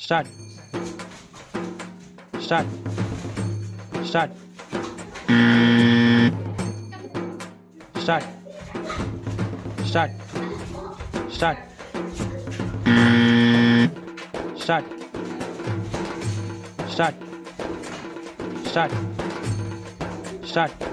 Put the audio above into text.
Start. Start. Start. Start. Start. Start. Start. Start. Start. Start.